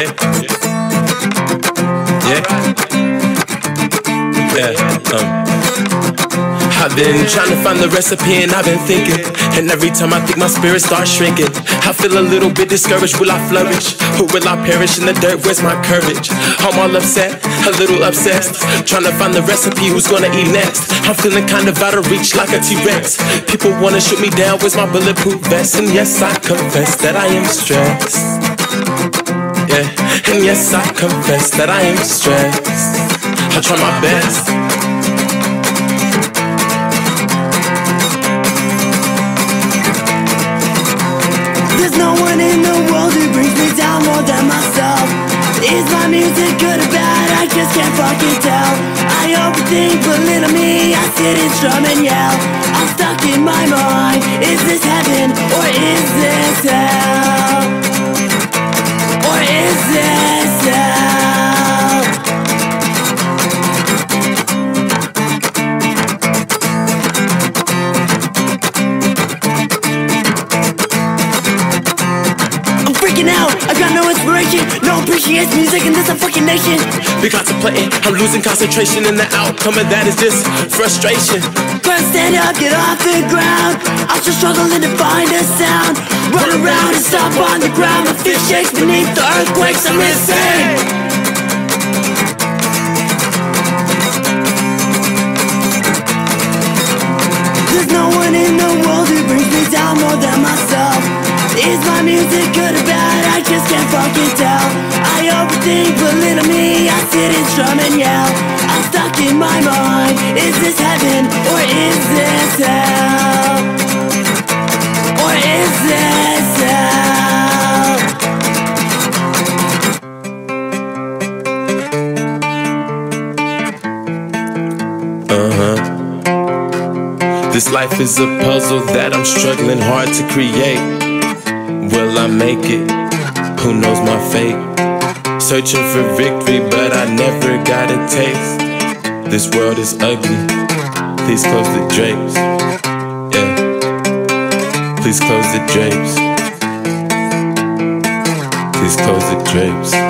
Yeah. Yeah. Yeah. yeah. Um. I've been trying to find the recipe and I've been thinking. And every time I think my spirit starts shrinking, I feel a little bit discouraged. Will I flourish or will I perish in the dirt? Where's my courage? I'm all upset, a little obsessed. Trying to find the recipe, who's gonna eat next? I'm feeling kind of out of reach like a T Rex. People wanna shoot me down, where's my bulletproof vest? And yes, I confess that I am stressed. Yeah, and yes, I confess that I am stressed. I try my best. There's no one in the world who brings me down more than myself. Is my music good or bad? I just can't fucking tell I overthink, belittle me I sit and strum and yell I'm stuck in my mind Is this heaven or is this hell? Got no inspiration No appreciates music in this a fucking nation. Be contemplating, I'm losing concentration And the outcome of that is just frustration. First stand up, get off the ground. I'm still struggling to find a sound. Run around and stop on the ground. My feet shakes beneath the earthquakes I'm insane. There's no one in the world who brings me down more than myself Is my music good or bad? I just can't fucking tell I overthink, belittle me I sit and strum and yell I'm stuck in my mind Is this heaven or is this hell? Or is this hell? Uh-huh This life is a puzzle that I'm struggling hard to create. Will I make it? Who knows my fate? Searching for victory, but I never got a taste. This world is ugly. Please close the drapes. Yeah. Please close the drapes. Please close the drapes.